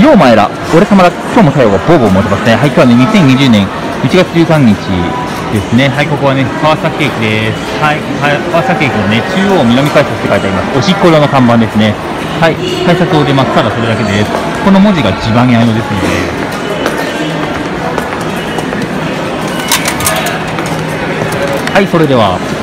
よう前ら、俺様ら、今日も最後、ボーボー持ってますね。はい、今日はね、2020年1月13日ですね。はい、ここはね、川崎駅です。はい、川崎駅のね、中央南改札って書いてあります。おしっこ用の看板ですね。はい、改札を出ます。ただそれだけです。この文字が地盤屋用ですので、はい、それでは。